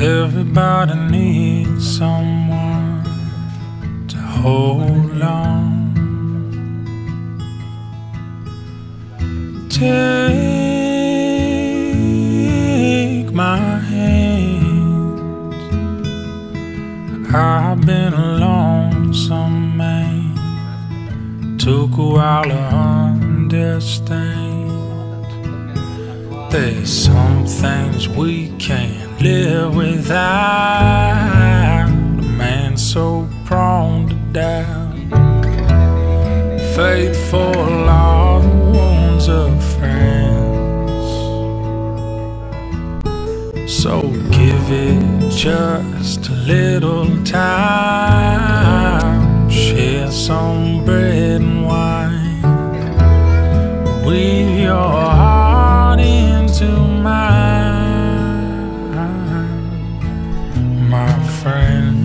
Everybody needs someone to hold on. Take my hand. I've been a lonesome man. Took a while to understand. There's some things we can't live without. A man so prone to doubt. Faithful are the wounds of friends. So give it just a little time. Share some bread and wine. Weave your heart into mine, friend.